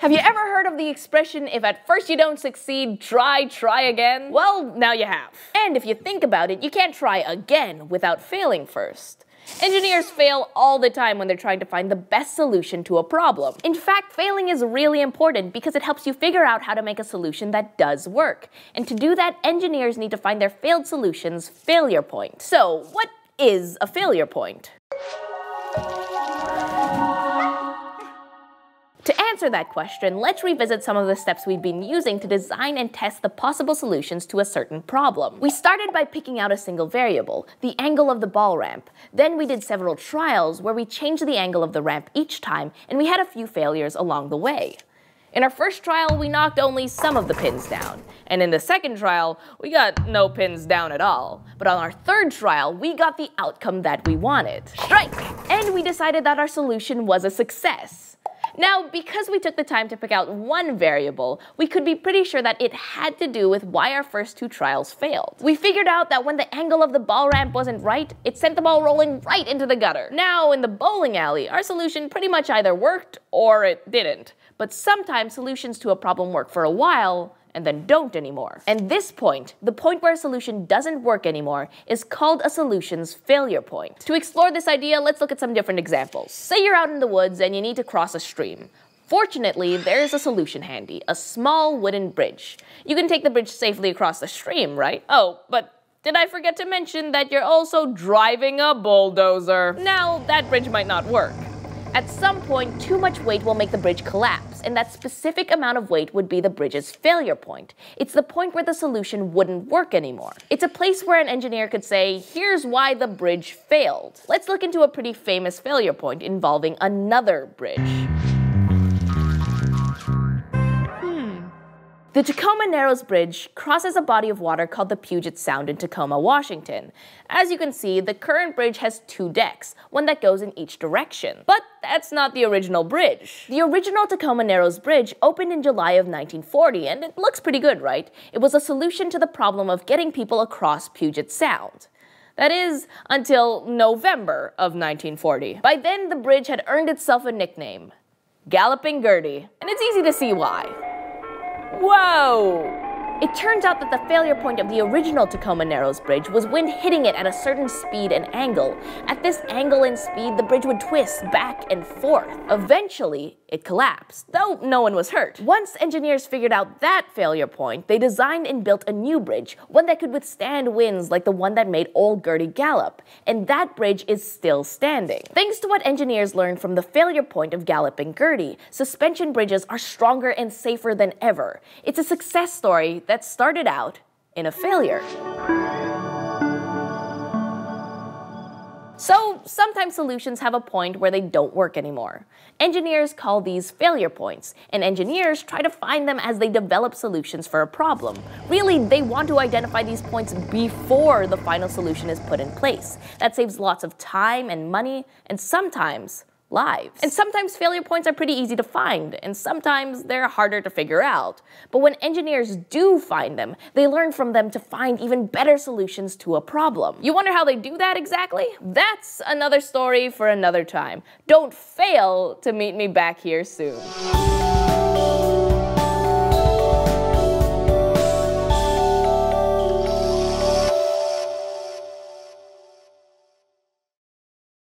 Have you ever heard of the expression, if at first you don't succeed, try, try again? Well, now you have. And if you think about it, you can't try again without failing first. Engineers fail all the time when they're trying to find the best solution to a problem. In fact, failing is really important because it helps you figure out how to make a solution that does work. And to do that, engineers need to find their failed solution's failure point. So, what is a failure point? Answer that question, let's revisit some of the steps we've been using to design and test the possible solutions to a certain problem. We started by picking out a single variable, the angle of the ball ramp. Then we did several trials where we changed the angle of the ramp each time, and we had a few failures along the way. In our first trial, we knocked only some of the pins down. And in the second trial, we got no pins down at all. But on our third trial, we got the outcome that we wanted. Strike! And we decided that our solution was a success. Now, because we took the time to pick out one variable, we could be pretty sure that it had to do with why our first two trials failed. We figured out that when the angle of the ball ramp wasn't right, it sent the ball rolling right into the gutter. Now, in the bowling alley, our solution pretty much either worked or it didn't. But sometimes solutions to a problem work for a while, and then don't anymore. And this point, the point where a solution doesn't work anymore, is called a solution's failure point. To explore this idea, let's look at some different examples. Say you're out in the woods and you need to cross a stream. Fortunately, there is a solution handy, a small wooden bridge. You can take the bridge safely across the stream, right? Oh, but did I forget to mention that you're also driving a bulldozer? Now, that bridge might not work. At some point, too much weight will make the bridge collapse, and that specific amount of weight would be the bridge's failure point. It's the point where the solution wouldn't work anymore. It's a place where an engineer could say, here's why the bridge failed. Let's look into a pretty famous failure point involving another bridge. The Tacoma Narrows Bridge crosses a body of water called the Puget Sound in Tacoma, Washington. As you can see, the current bridge has two decks, one that goes in each direction. But that's not the original bridge. The original Tacoma Narrows Bridge opened in July of 1940, and it looks pretty good, right? It was a solution to the problem of getting people across Puget Sound. That is, until November of 1940. By then, the bridge had earned itself a nickname, Galloping Gertie, and it's easy to see why. Whoa! It turns out that the failure point of the original Tacoma Narrows Bridge was when hitting it at a certain speed and angle. At this angle and speed, the bridge would twist back and forth. Eventually, it collapsed, though no one was hurt. Once engineers figured out that failure point, they designed and built a new bridge, one that could withstand winds like the one that made old Gertie gallop, and that bridge is still standing. Thanks to what engineers learned from the failure point of galloping Gertie, suspension bridges are stronger and safer than ever. It's a success story that started out in a failure. So sometimes solutions have a point where they don't work anymore. Engineers call these failure points, and engineers try to find them as they develop solutions for a problem. Really, they want to identify these points before the final solution is put in place. That saves lots of time and money, and sometimes lives. And sometimes failure points are pretty easy to find, and sometimes they're harder to figure out. But when engineers do find them, they learn from them to find even better solutions to a problem. You wonder how they do that exactly? That's another story for another time. Don't fail to meet me back here soon.